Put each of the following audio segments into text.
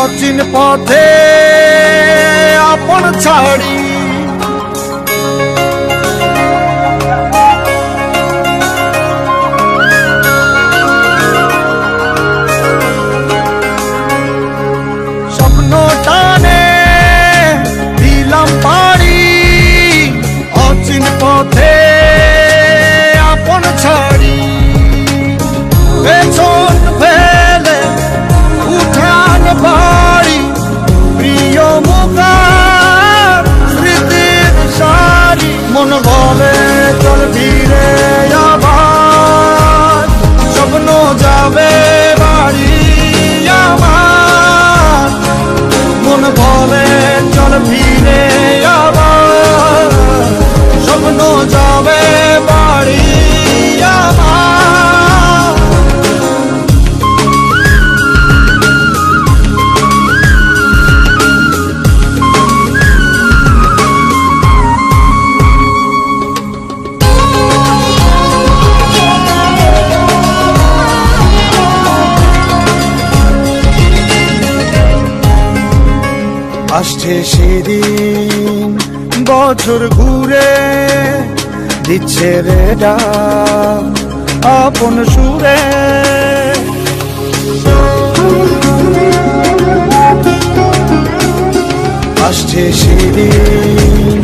অচিন পথে আপন ছাড়ি। happiness. আসছে সেদিন। বছর ঘুরে দিচ্ছে রে আপন সুরে। আসছে সেদিন।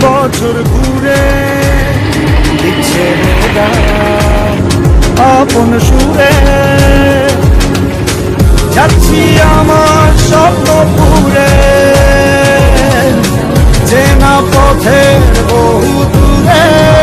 বছর ঘুরে দিচ্ছে রে আপন সুরে। যাচ্ছি আমার স্বপ্ন পুরে। পথের বহু দূরে।